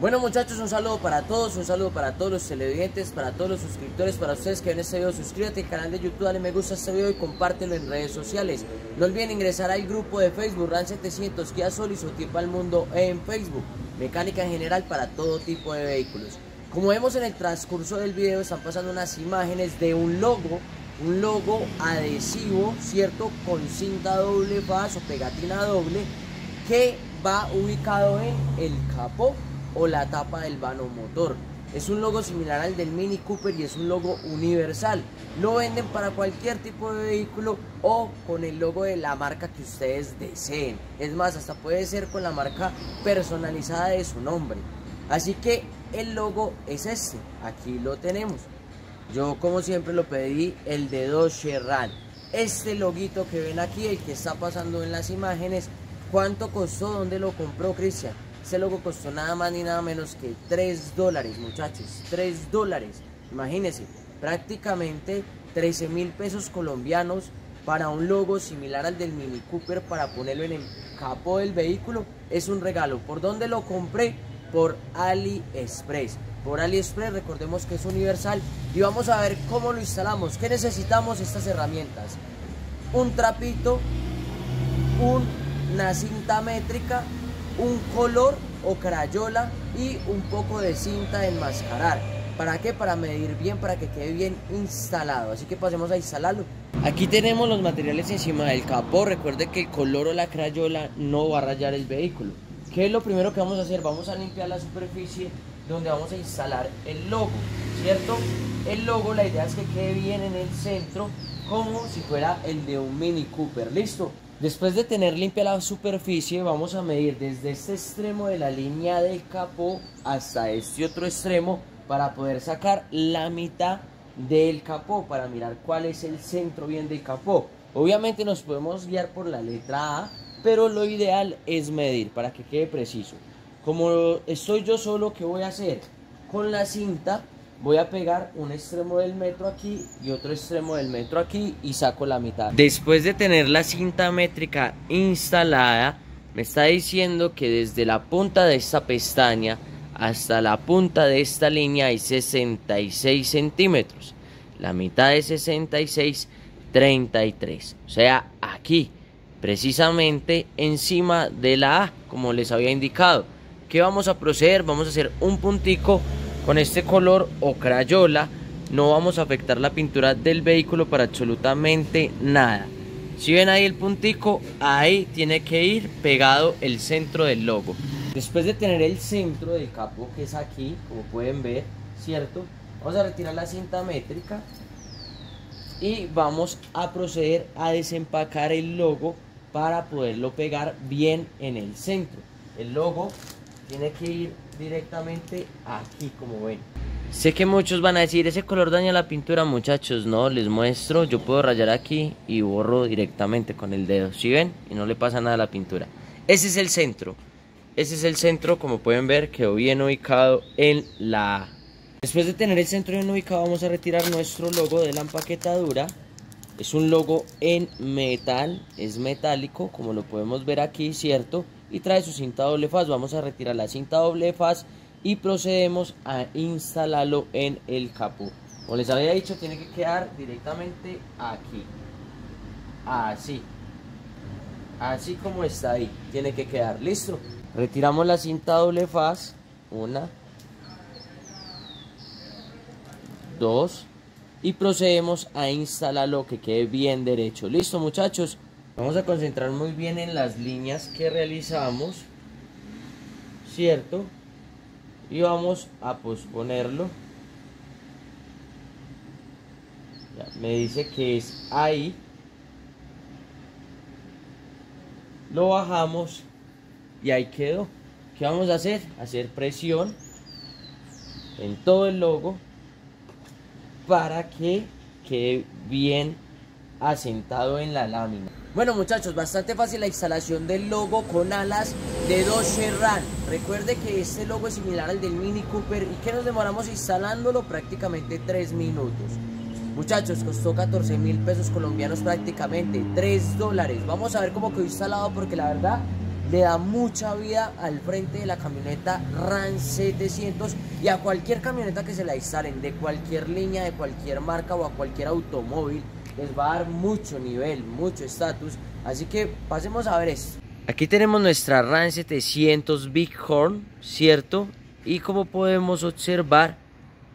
Bueno muchachos, un saludo para todos, un saludo para todos los televidentes, para todos los suscriptores, para ustedes que ven este video, suscríbete al canal de YouTube, dale me gusta a este video y compártelo en redes sociales. No olviden ingresar al grupo de Facebook RAN 700 Kia Sol y su tipo al mundo en Facebook. Mecánica en general para todo tipo de vehículos. Como vemos en el transcurso del video están pasando unas imágenes de un logo, un logo adhesivo, ¿cierto? Con cinta doble faz o pegatina doble que va ubicado en el capó o la tapa del vano motor. Es un logo similar al del Mini Cooper y es un logo universal. Lo venden para cualquier tipo de vehículo o con el logo de la marca que ustedes deseen. Es más, hasta puede ser con la marca personalizada de su nombre. Así que el logo es este. Aquí lo tenemos. Yo como siempre lo pedí el de Dodge. Este loguito que ven aquí, el que está pasando en las imágenes, ¿cuánto costó? ¿Dónde lo compró Cristian? Ese logo costó nada más ni nada menos que 3 dólares, muchachos. 3 dólares. Imagínense, prácticamente 13 mil pesos colombianos para un logo similar al del Mini Cooper para ponerlo en el capó del vehículo. Es un regalo. ¿Por dónde lo compré? Por AliExpress. Por AliExpress, recordemos que es universal. Y vamos a ver cómo lo instalamos. ¿Qué necesitamos estas herramientas? Un trapito, una cinta métrica un color o crayola y un poco de cinta de enmascarar. ¿Para qué? Para medir bien, para que quede bien instalado. Así que pasemos a instalarlo. Aquí tenemos los materiales encima del capó. Recuerde que el color o la crayola no va a rayar el vehículo. ¿Qué es lo primero que vamos a hacer? Vamos a limpiar la superficie donde vamos a instalar el logo, ¿cierto? El logo, la idea es que quede bien en el centro, como si fuera el de un Mini Cooper, ¿listo? Después de tener limpia la superficie, vamos a medir desde este extremo de la línea del capó hasta este otro extremo para poder sacar la mitad del capó, para mirar cuál es el centro bien del capó. Obviamente nos podemos guiar por la letra A, pero lo ideal es medir para que quede preciso. Como estoy yo solo, ¿qué voy a hacer? Con la cinta voy a pegar un extremo del metro aquí y otro extremo del metro aquí y saco la mitad. Después de tener la cinta métrica instalada, me está diciendo que desde la punta de esta pestaña hasta la punta de esta línea hay 66 centímetros. La mitad de 66, 33. O sea, aquí, precisamente encima de la A, como les había indicado. ¿Qué vamos a proceder? Vamos a hacer un puntico con este color o crayola no vamos a afectar la pintura del vehículo para absolutamente nada. Si ven ahí el puntico, ahí tiene que ir pegado el centro del logo. Después de tener el centro del capó, que es aquí, como pueden ver, ¿cierto? Vamos a retirar la cinta métrica y vamos a proceder a desempacar el logo para poderlo pegar bien en el centro. El logo tiene que ir directamente aquí como ven. Sé que muchos van a decir ese color daña la pintura muchachos. No les muestro yo puedo rayar aquí y borro directamente con el dedo si ven y no le pasa nada a la pintura. Ese es el centro. Ese es el centro como pueden ver quedó bien ubicado en la después de tener el centro bien ubicado vamos a retirar nuestro logo de la empaquetadura. Es un logo en metal, es metálico, como lo podemos ver aquí, ¿cierto? Y trae su cinta doble faz. Vamos a retirar la cinta doble faz y procedemos a instalarlo en el capó. Como les había dicho, tiene que quedar directamente aquí. Así. Así como está ahí. Tiene que quedar. ¿Listo? Retiramos la cinta doble faz. Una. Dos y procedemos a instalarlo que quede bien derecho. Listo muchachos, vamos a concentrar muy bien en las líneas que realizamos, ¿cierto? Y vamos a posponerlo. me dice que es ahí. Lo bajamos y ahí quedó. ¿Qué vamos a hacer? Hacer presión en todo el logo para que quede bien asentado en la lámina. Bueno muchachos, bastante fácil la instalación del logo con alas de Dodge Ram. Recuerde que este logo es similar al del Mini Cooper y que nos demoramos instalándolo prácticamente 3 minutos. Muchachos, costó 14 mil pesos colombianos prácticamente, 3 dólares. Vamos a ver cómo quedó instalado porque la verdad le da mucha vida al frente de la camioneta RAM 700 y a cualquier camioneta que se la instalen de cualquier línea, de cualquier marca o a cualquier automóvil les va a dar mucho nivel, mucho estatus. Así que pasemos a ver esto. Aquí tenemos nuestra RAM 700 Bighorn, ¿cierto? Y como podemos observar,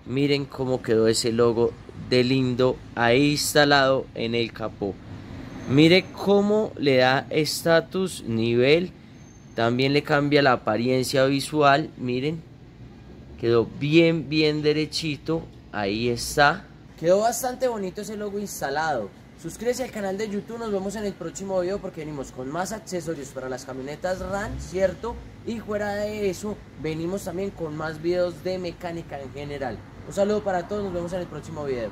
miren cómo quedó ese logo de lindo ahí instalado en el capó. Mire cómo le da estatus, nivel, también le cambia la apariencia visual, miren, quedó bien, bien derechito, ahí está. Quedó bastante bonito ese logo instalado. Suscríbete al canal de YouTube, nos vemos en el próximo video porque venimos con más accesorios para las camionetas RAM, ¿cierto? Y fuera de eso, venimos también con más videos de mecánica en general. Un saludo para todos, nos vemos en el próximo video.